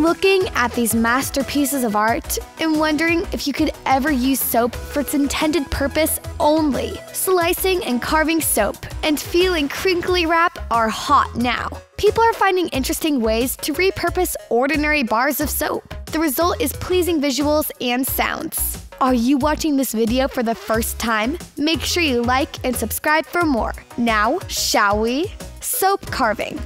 Looking at these masterpieces of art and wondering if you could ever use soap for its intended purpose only. Slicing and carving soap and feeling crinkly wrap are hot now. People are finding interesting ways to repurpose ordinary bars of soap. The result is pleasing visuals and sounds. Are you watching this video for the first time? Make sure you like and subscribe for more. Now, shall we? Soap carving.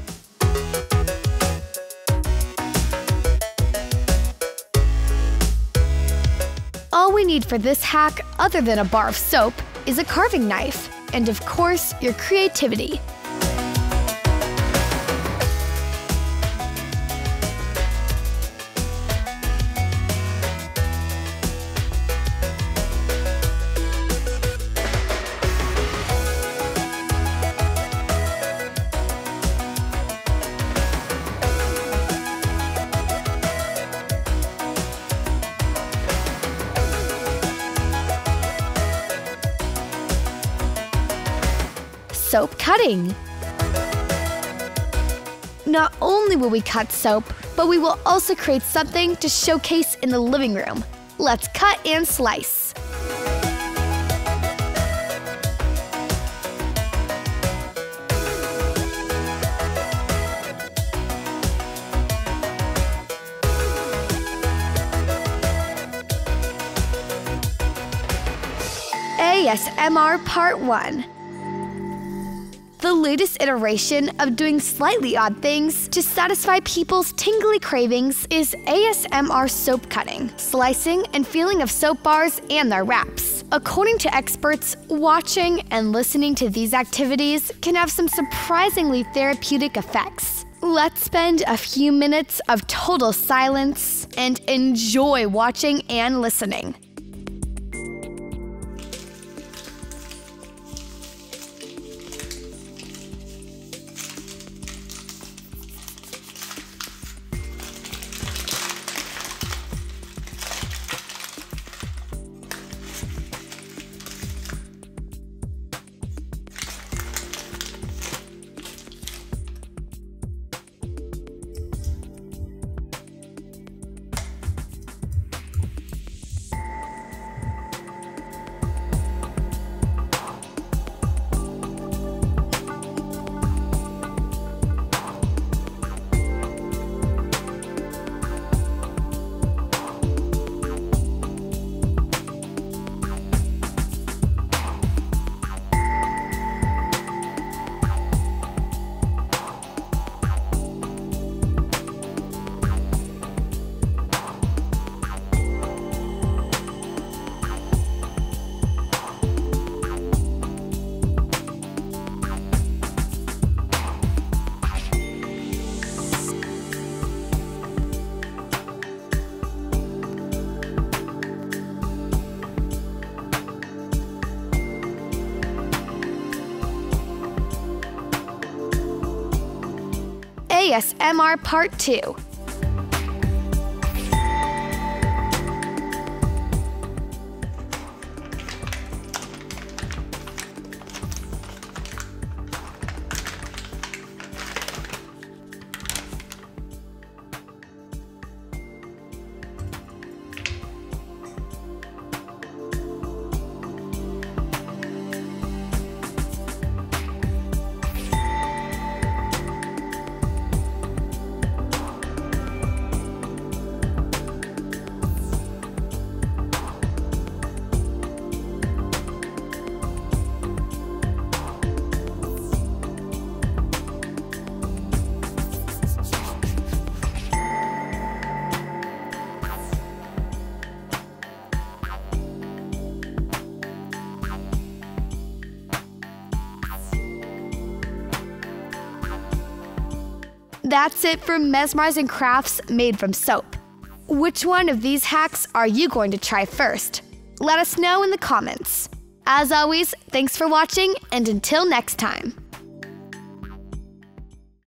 Need for this hack, other than a bar of soap, is a carving knife, and of course, your creativity. Soap cutting. Not only will we cut soap, but we will also create something to showcase in the living room. Let's cut and slice. ASMR Part 1 the latest iteration of doing slightly odd things to satisfy people's tingly cravings is ASMR soap cutting, slicing, and feeling of soap bars and their wraps. According to experts, watching and listening to these activities can have some surprisingly therapeutic effects. Let's spend a few minutes of total silence and enjoy watching and listening. ASMR Part 2. That's it for mesmerizing crafts made from soap. Which one of these hacks are you going to try first? Let us know in the comments. As always, thanks for watching, and until next time.